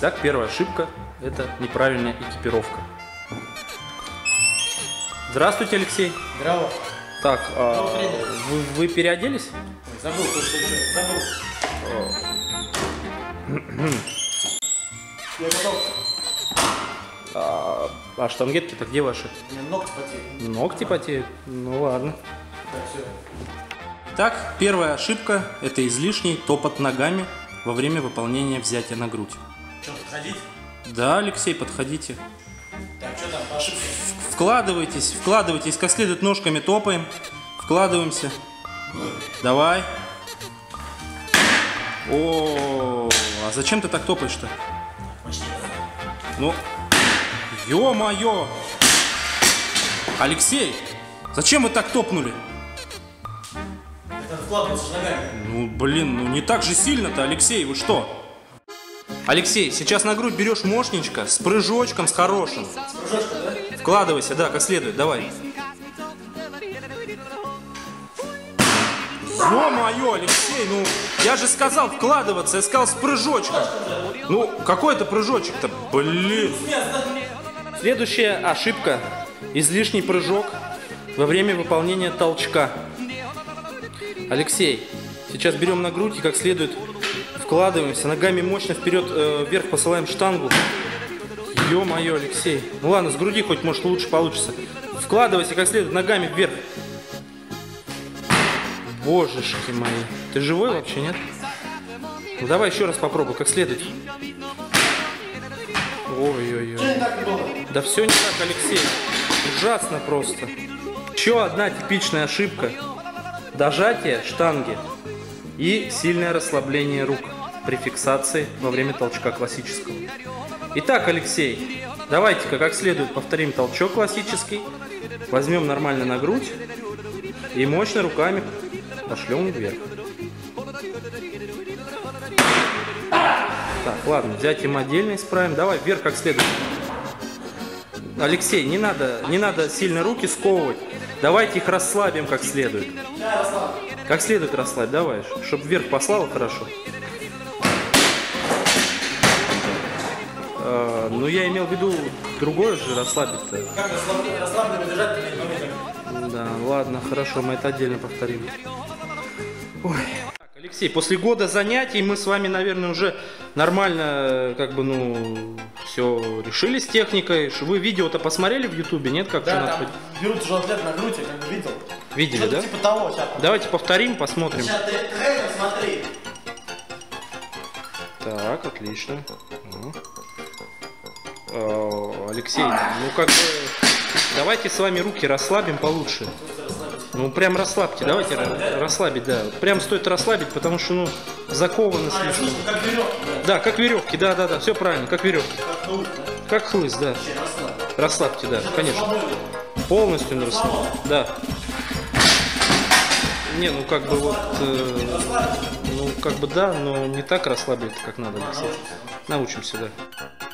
Итак, первая ошибка – это неправильная экипировка. Здравствуйте, Алексей. Здраво. Так, а, день. вы, вы переоделись? Забыл кое-что еще. Забыл. Я готов. А, а штангетки-то где ваши? У меня ног спотеет. Ногти потеют? Ну ладно. Так, все. Так, первая ошибка – это излишний топот ногами во время выполнения взятия на грудь. Что, подходить? Да, Алексей, подходите. Так, что там по ошибке? Вкладывайтесь, вкладывайтесь, как следует ножками топаем. Вкладываемся. Давай. О, а зачем ты так топаешь-то? Ну, ё-моё! Алексей, зачем вы так топнули? Это вкладываться же ногами. Ну, блин, ну не так же сильно-то, Алексей, вы что? Алексей, сейчас на грудь берешь мощничка с прыжочком, с хорошим. Вкладывайся, да, как следует, давай. Ё-моё, Алексей, ну, я же сказал вкладываться, я сказал с прыжочком. Ну, какой это прыжочек-то, блин. Следующая ошибка. Излишний прыжок во время выполнения толчка. Алексей, сейчас берем на грудь и как следует вкладываемся, ногами мощно вперед, э, вверх посылаем штангу. Ё-моё, Алексей. Ну ладно, с груди хоть может лучше получится. Вкладывайся как следует ногами вверх. Божешки мои. Ты живой вообще, нет? Ну давай еще раз попробуй, как следует. Ой-ой-ой. Да все не так, Алексей. Ужасно просто. Еще одна типичная ошибка. Дожатие штанги и сильное расслабление рук при фиксации во время толчка классического. Итак, Алексей, давайте-ка как следует повторим толчок классический. Возьмем нормально на грудь и мощно руками пошлем вверх. Так, ладно, взятием отдельно исправим. Давай вверх как следует. Алексей, не надо, не надо сильно руки сковывать. Давайте их расслабим как следует. Да, Руслан. Как следует расслабь, давай, чтобы вверх послало хорошо. А, ну, я имел в виду другое же расслабить-то. Как расслабленно, расслабленно держать. Да, ладно, хорошо, мы это отдельно повторим. Ой. Так, Алексей, после года занятий мы с вами, наверное, уже нормально, э, как бы, ну, все решили с техникой. Вы видео-то посмотрели в Ютубе, нет? Как Да, там берут же атлет на грудь, я как бы видел. Видели, Что-то да? типа того, сейчас. Давайте повторим, посмотрим. Сейчас ты тренер, смотри. Так, отлично. Ну. Э, Алексей, ну как бы давайте с вами руки расслабим получше. Ну прям расслабьте, давайте ра- расслабить, да. Прям стоит расслабить, потому что ну закованы А, слишком. как да. Как веревки, да, да, да, все правильно, как веревки. Как хлыст, да? Расслабьте, да, конечно. Полностью на расслаб- Да. Не, ну как бы вот, э, ну как бы да, но не так расслабить, как надо. Научимся, да.